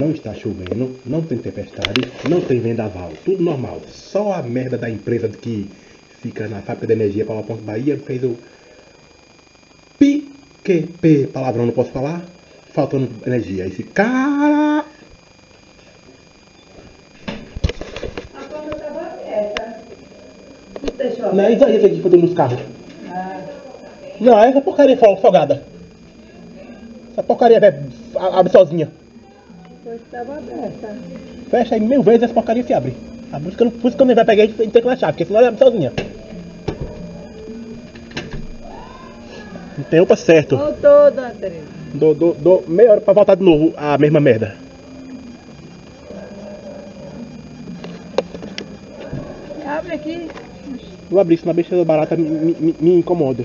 Não está chovendo, não tem tempestade, não tem vendaval, tudo normal. Só a merda da empresa que fica na fábrica de energia Ponte Bahia fez o PQP, palavrão não posso falar, faltando energia. Esse cara. A porta estava aberta. Não deixou Não é isso aí, isso aqui foi nos carros. Não, é essa porcaria fol- folgada. Essa porcaria a- abre sozinha. pois estava aberta. Fecha aí mil vezes essa porcaria se abre. A música não, por isso que quando ele vai pegar, a gente tem que a chave, porque senão ela abre sozinha. Não tem opa certo. Voltou, dona Tereza. Dou, dou, dou meia hora pra voltar de novo a mesma merda. Abre aqui. Vou abrir isso na besteira barata me, me, me incomoda.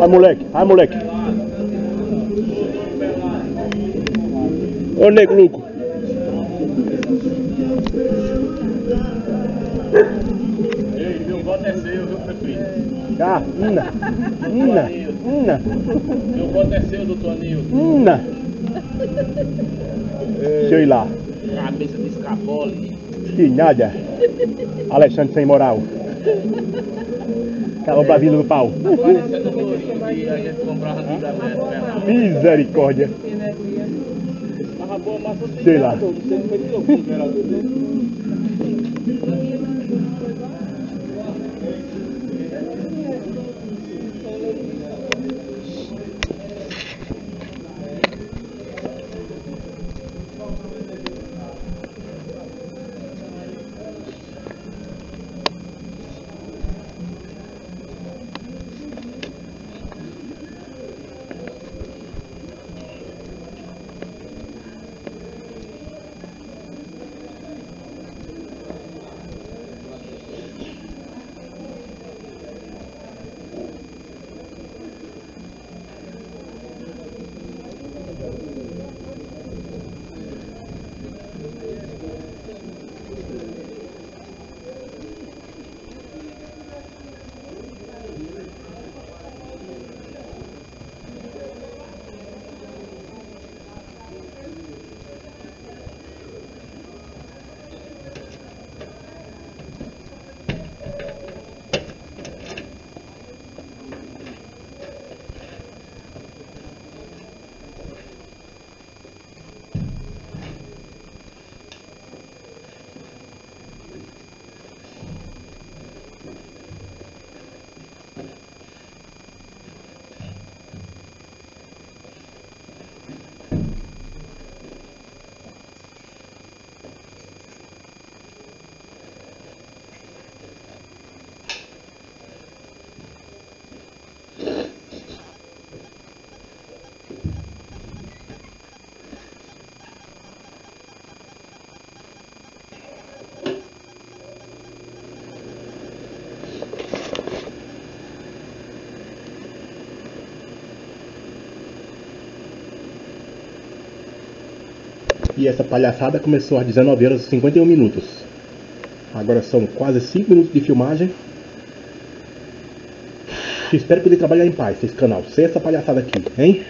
Vai moleque, vai moleque. Ô nego louco. Ei, meu voto é seu, viu, prefeito? Ah, ina, ina, ina, Meu voto é seu, doutor Nilton. ina. Deixa eu ir lá. Cabeça de escapole. Que nada. Alexandre sem moral. Pra vida do pau. Misericórdia. Tava Sei lá. E essa palhaçada começou às 19 horas e 51 minutos. Agora são quase 5 minutos de filmagem. Espero poder trabalhar em paz esse canal, sem essa palhaçada aqui, hein?